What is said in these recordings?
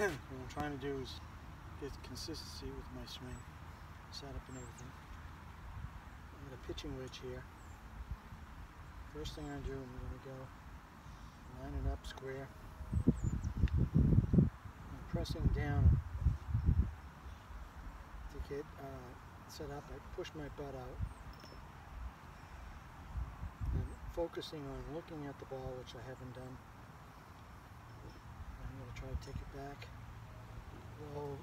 what I'm trying to do is get consistency with my swing, setup and everything. I'm got a pitching wedge here. First thing I do, I'm going to go line it up square. I'm pressing down to get uh, set up. I push my butt out. And focusing on looking at the ball, which I haven't done. Try to take it back roll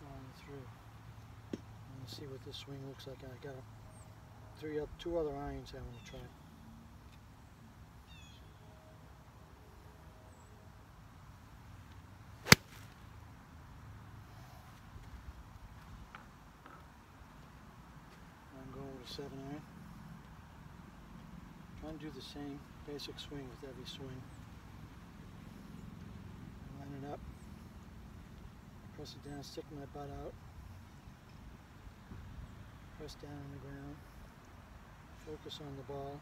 falling through. To see what this swing looks like. I got three, two other irons I want to try. I'm going with a seven iron. Trying to do the same basic swing with every swing. Line it up. Press it down, stick my butt out. Press down on the ground. Focus on the ball.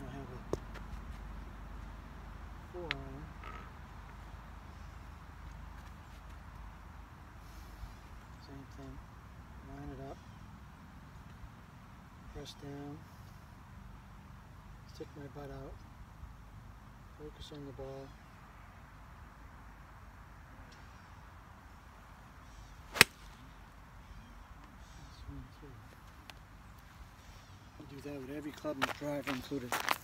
I have a Same thing. Line it up. Press down. Stick my butt out. Focus on the ball. Do that with every club and the driver included.